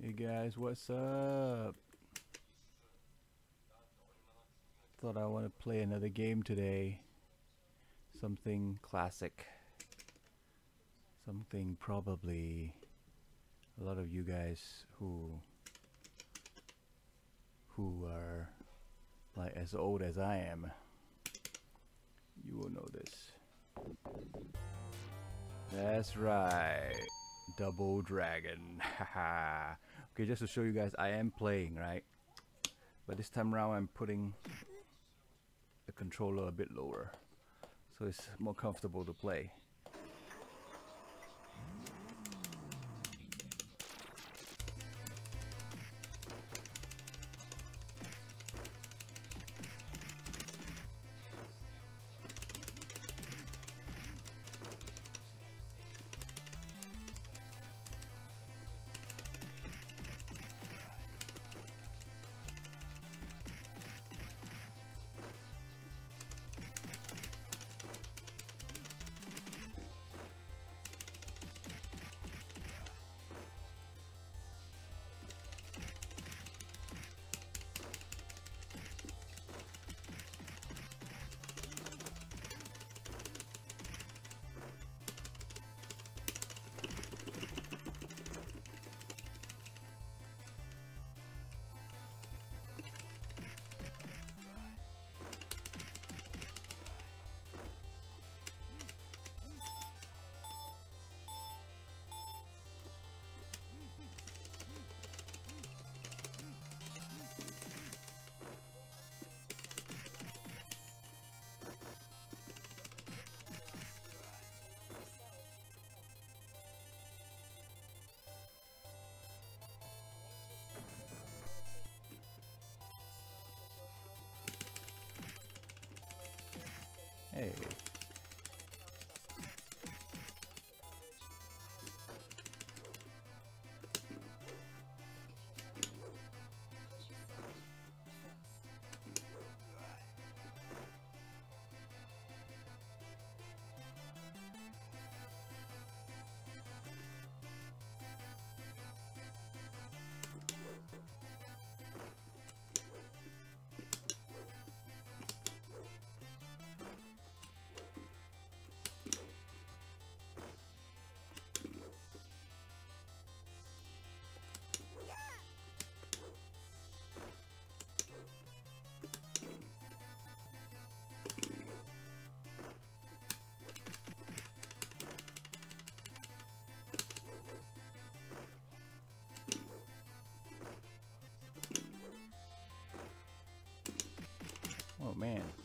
Hey guys, what's up? Thought I want to play another game today. Something classic. Something probably a lot of you guys who who are like as old as I am you will know this. That's right. Double Dragon. Haha. Okay, just to show you guys, I am playing, right? But this time around, I'm putting the controller a bit lower. So it's more comfortable to play. Hey. Man.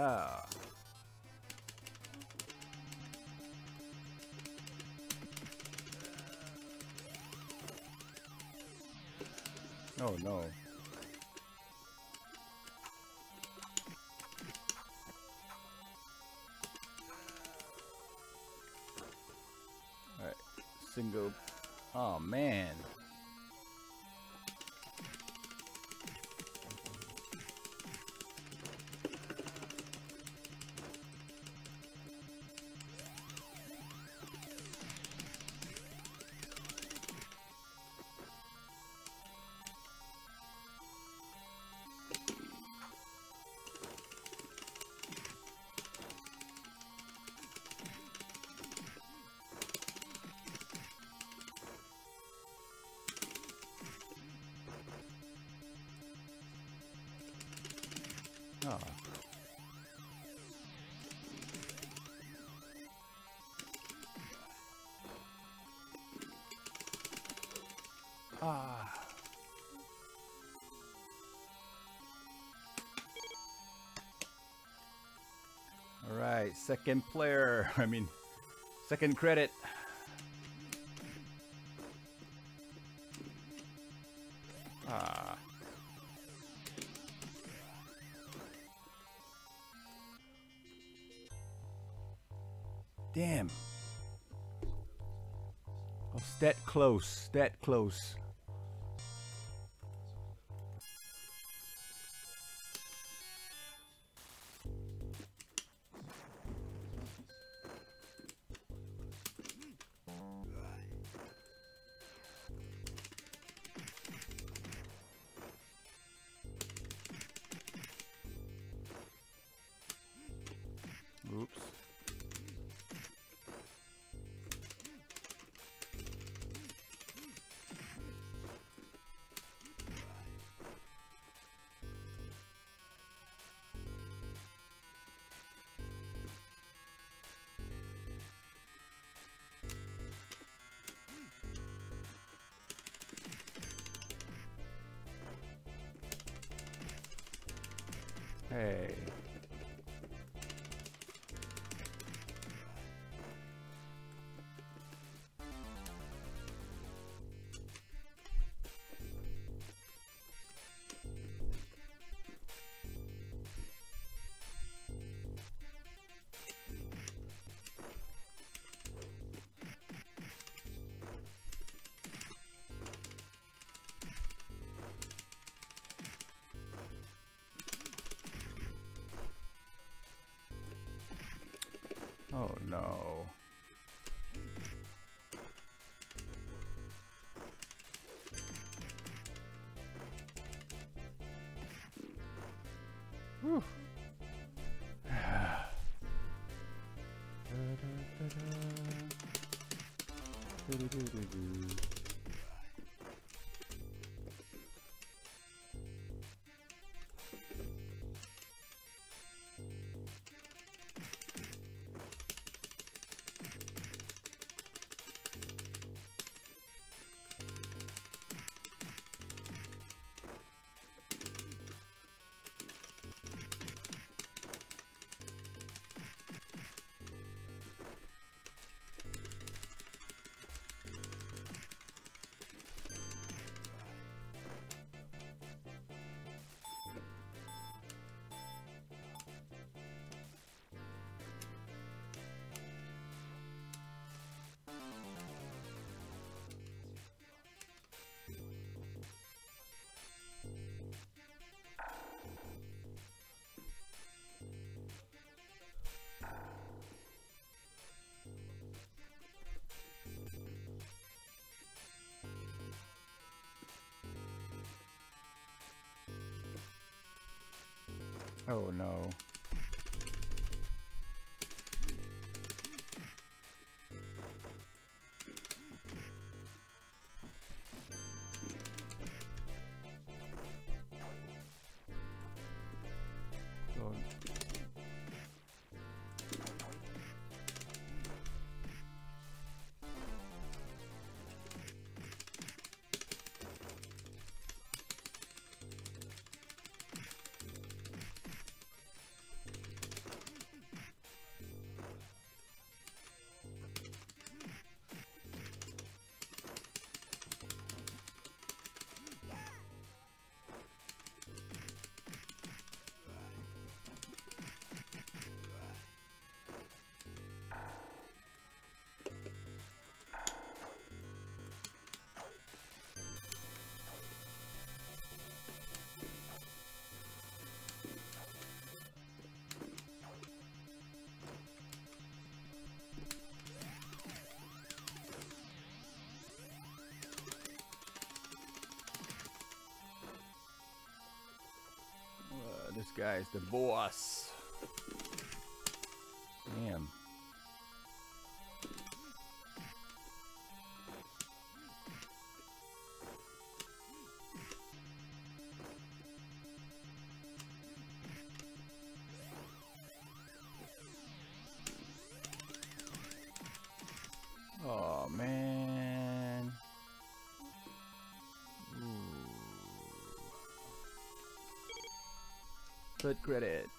Ah. Oh no. Alright, single. Oh man. Ah. All right, second player, I mean, second credit. Ah. Damn. Oh, that close, that close. Oh no. Whew. Da-da-da-da. Oh no. This guy is the boss. Third credit.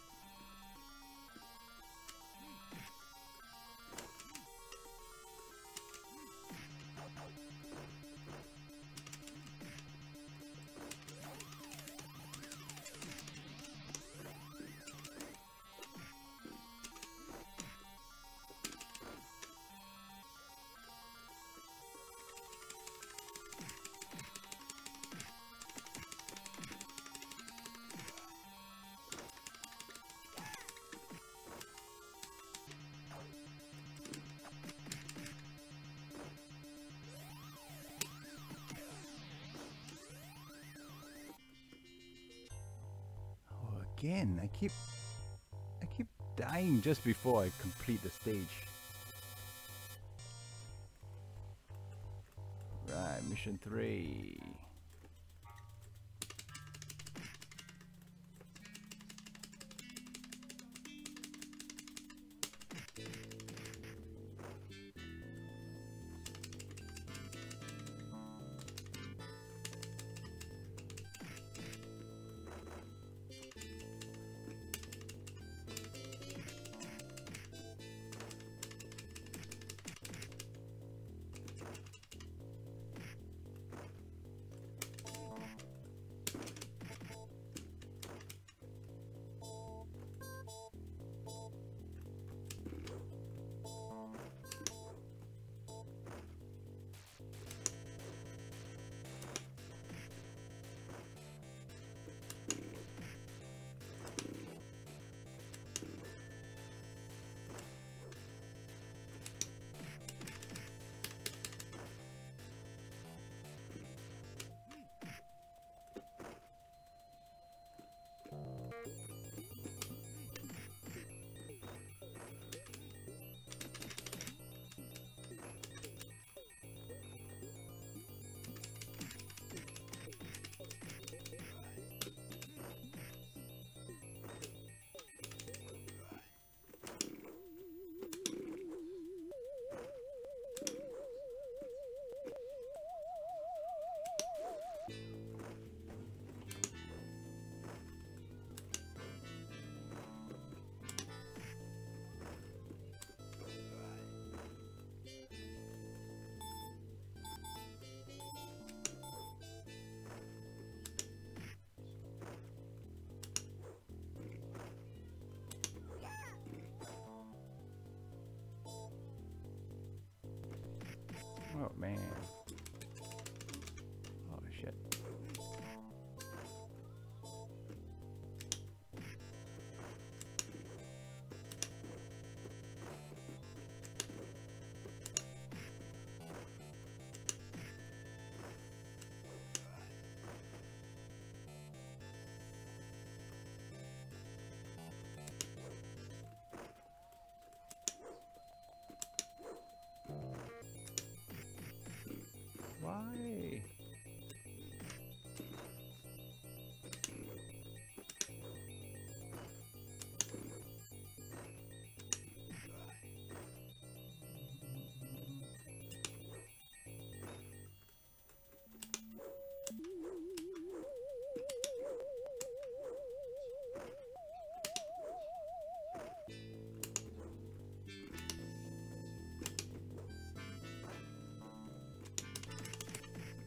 Again. I keep I keep dying just before I complete the stage. Right, mission three. Oh man. Oh shit.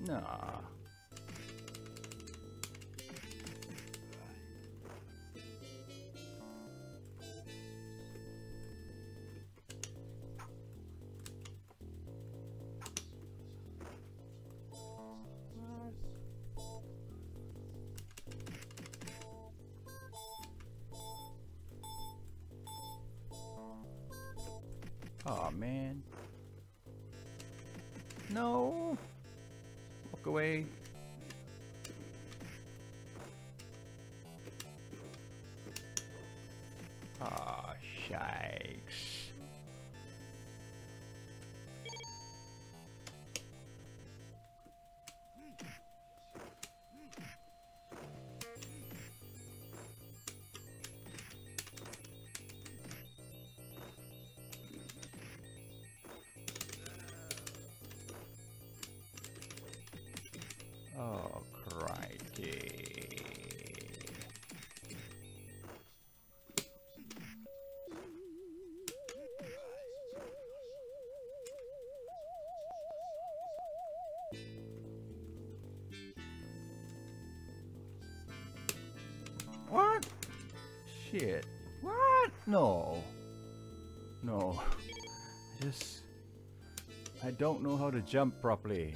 Nah. Oh man. No. Walk away. Oh, crikey. What? Shit. What? No. No. I just... I don't know how to jump properly.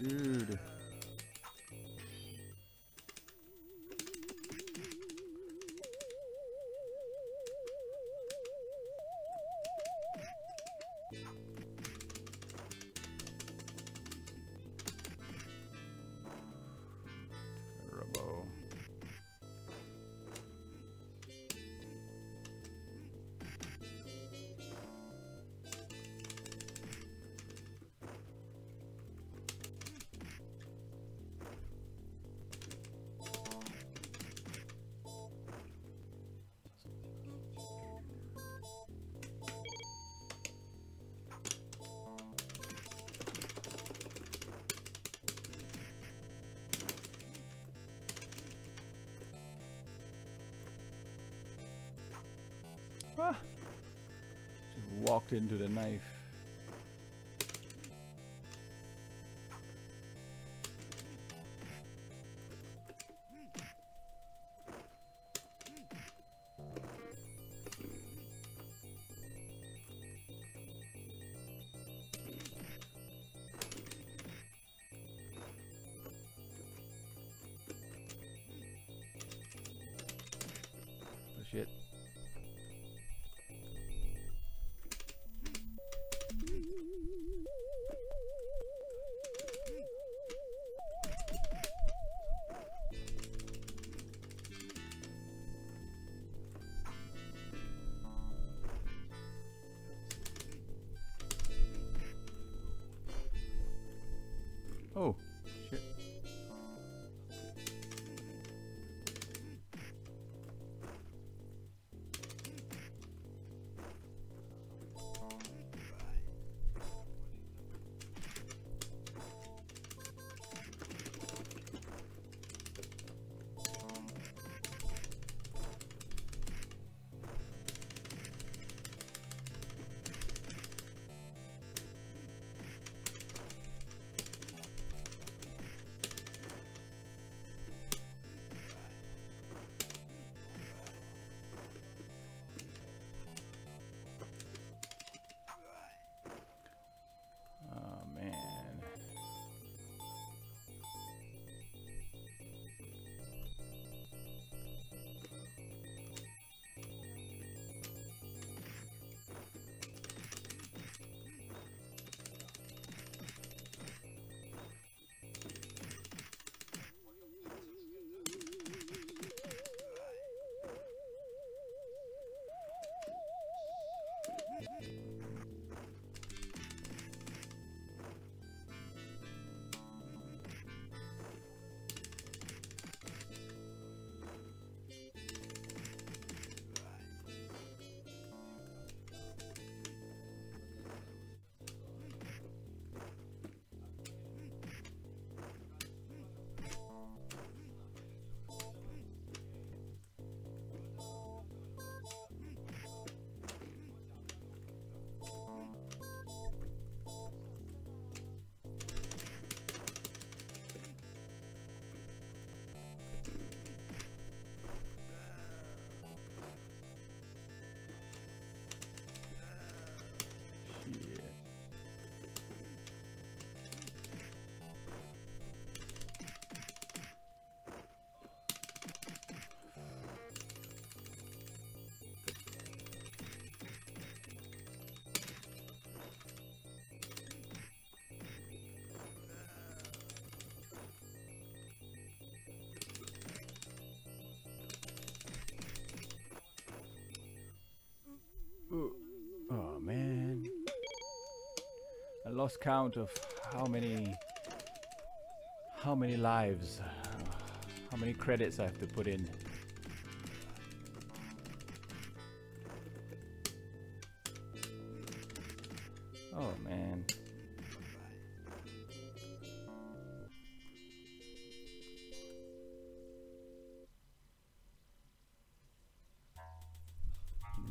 Oh, walked into the knife. lost count of how many how many lives how many credits I have to put in. Oh man.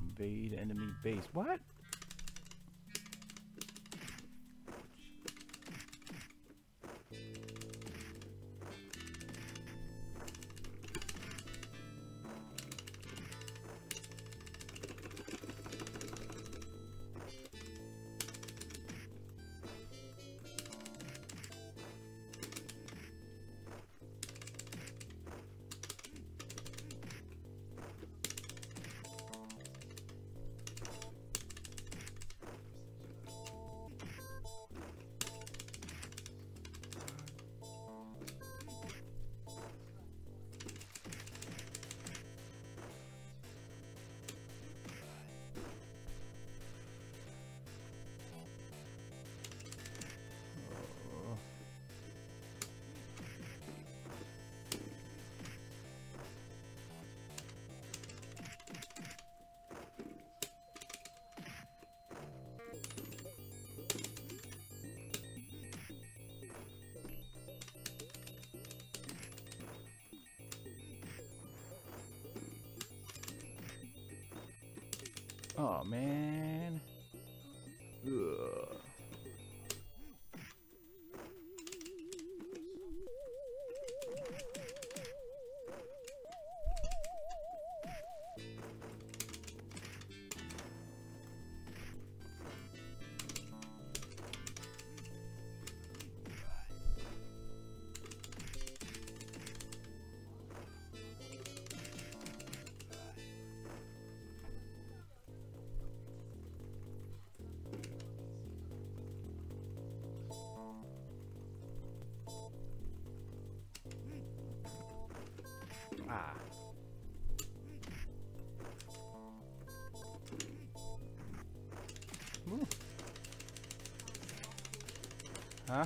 Invade enemy base. What? Oh man. Ugh. Huh?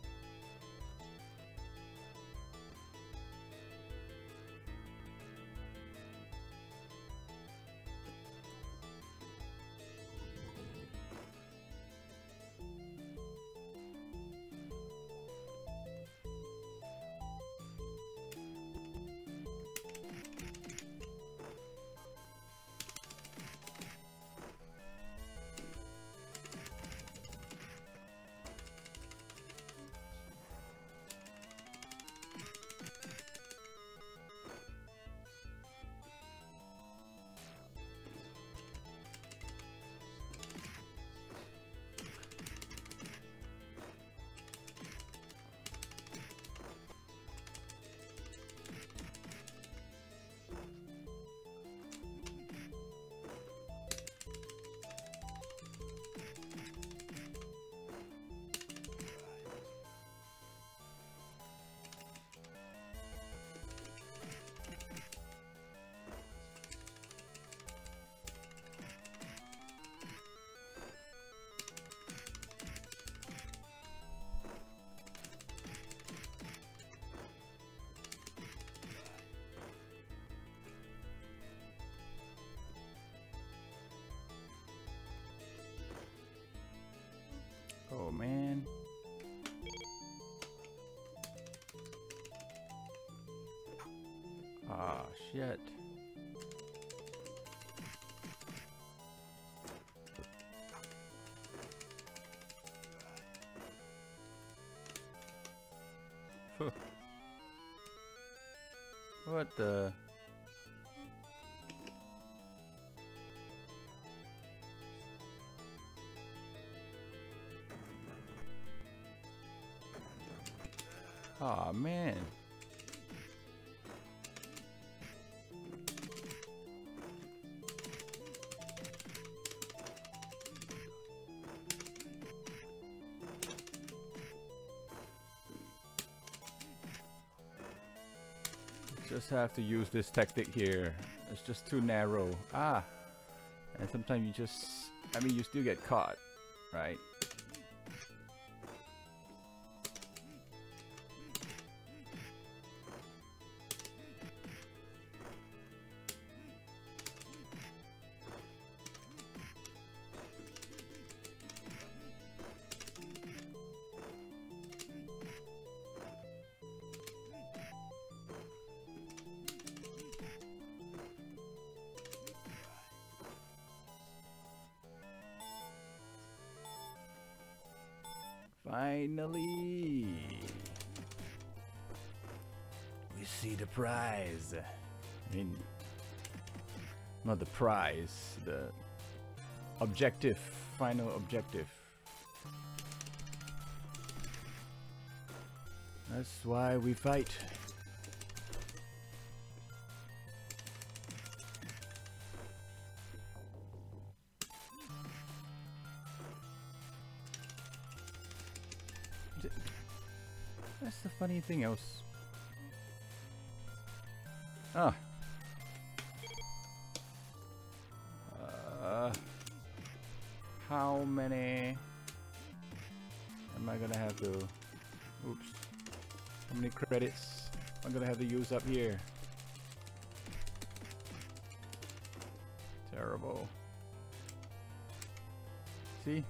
shit. what the? oh, man. Just have to use this tactic here. It's just too narrow. Ah! And sometimes you just... I mean, you still get caught, right? Not the prize, the objective, final objective. That's why we fight. That's the funny thing else. Ah. Credits. I'm gonna have to use up here. Terrible. See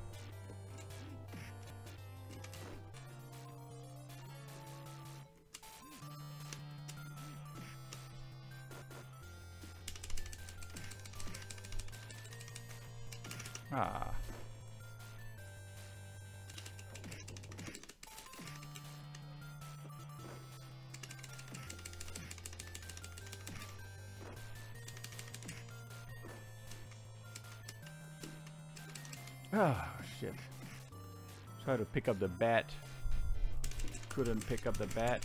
Ah, shit. Try to pick up the bat. Couldn't pick up the bat.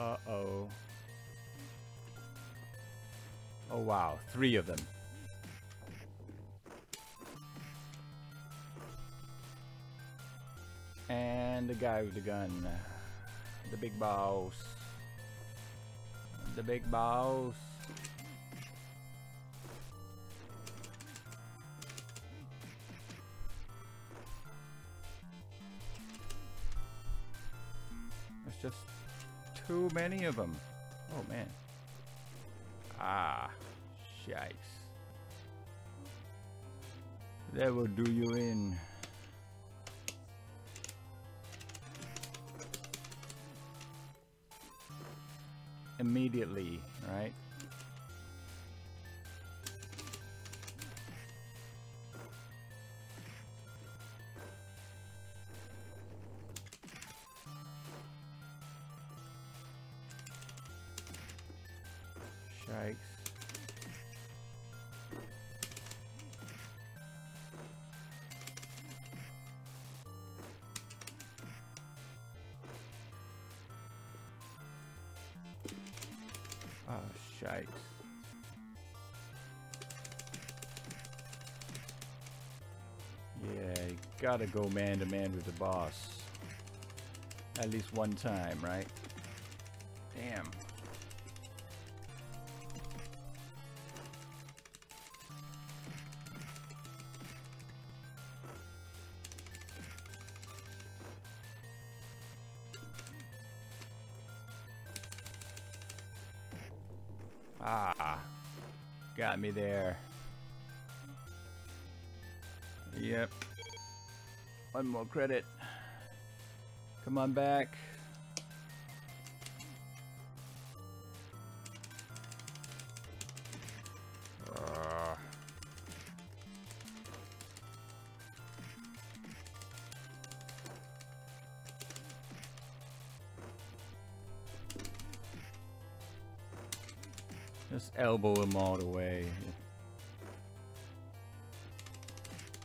Uh-oh. Oh wow, three of them. And the guy with the gun. The big boss. The big boss. Too many of them. Oh man. Ah, shikes. That will do you in. immediately, right? Gotta go man to man with the boss. At least one time, right? Damn. Ah, got me there. Yep. One more credit. Come on back. Just elbow him all the way.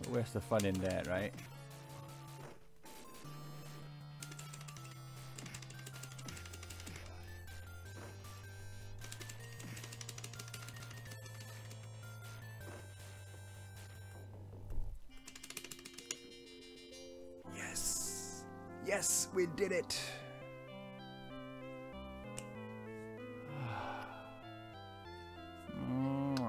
Where's the fun in that, right? Yes! We did it!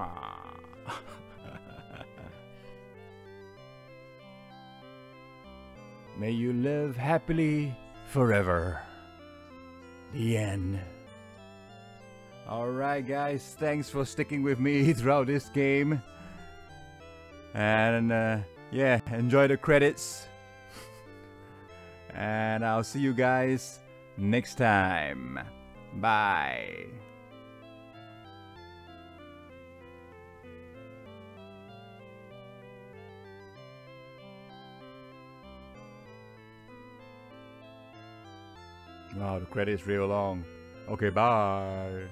May you live happily forever. The end. Alright, guys, thanks for sticking with me throughout this game. And uh, yeah, enjoy the credits. And I'll see you guys next time. Bye. Wow, the credits real long. Okay, bye.